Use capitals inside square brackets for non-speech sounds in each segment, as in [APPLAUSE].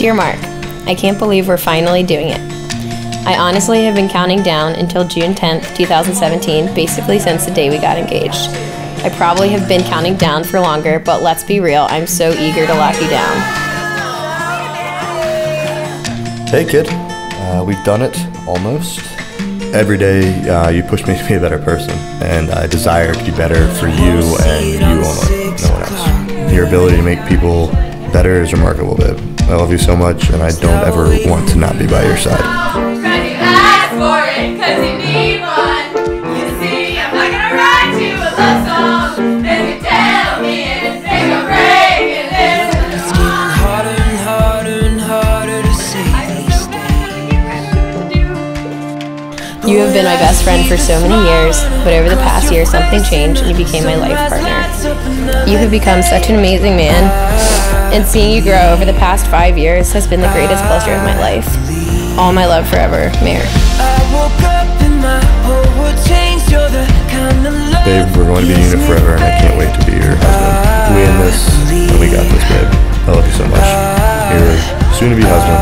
Dear Mark, I can't believe we're finally doing it. I honestly have been counting down until June 10th, 2017, basically since the day we got engaged. I probably have been counting down for longer, but let's be real, I'm so eager to lock you down. Hey, kid. Uh, we've done it almost. Every day, uh, you push me to be a better person, and I desire to be better for you and you only, no one else. Your ability to make people better is remarkable, babe. I love you so much, and I don't ever want to not be by your side. [LAUGHS] You asked for it, cause you need one. You see, I'm not gonna write you a love song. Then you tell me it's make or break, and then It's getting harder and harder and harder to say these You have been my best friend for so many years, but over the past year something changed and you became my life partner. You have become such an amazing man, and seeing you grow over the past five years has been the greatest pleasure of my life. All my love forever, Mayor. I woke up and my whole world changed. You're the kind of love Babe, we're going to be a unit forever, and I can't wait to be your husband. We in this, and we got this, babe. I love you so much. Your soon-to-be husband,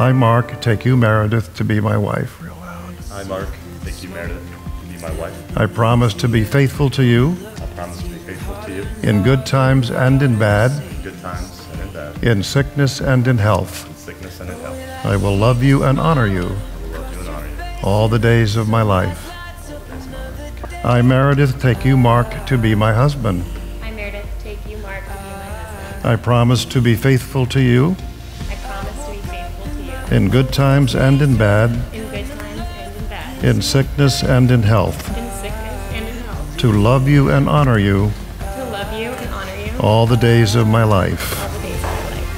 I, Mark, take you, Meredith, to be my wife. Real loud. I, Mark, take you, Meredith, to be my wife. I promise to be faithful to you I promise to be faithful to you in good times and in bad, in good times and in bad, in sickness and in health. in sickness and in health. I will love you and honor you I will love you and honor you. all the days of my life. I, Meredith, take you, Mark, to be my husband. I, Meredith, take you, Mark, to be my husband. I promise to be faithful to you in good times and in bad, in good times and in bad, in sickness and in health. in sickness and in health, To love you and honor you to love you and honor you all the days of my life. all the days of my life.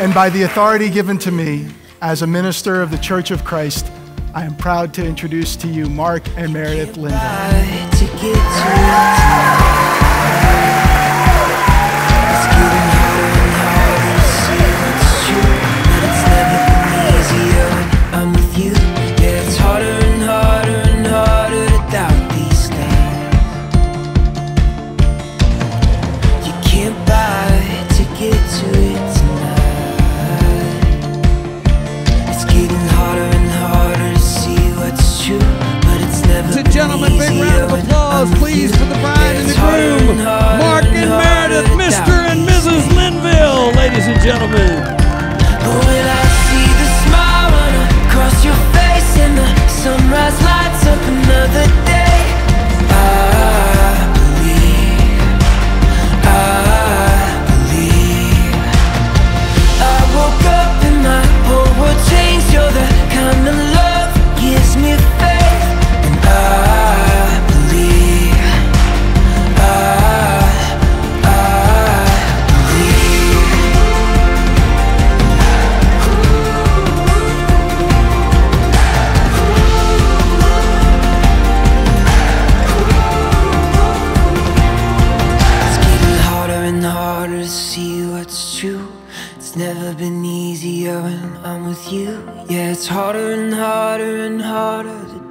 And by the authority given to me as a minister of the Church of Christ, I am proud to introduce to you Mark and Meredith Linda. Easier when I'm with you. Yeah, it's harder and harder and harder to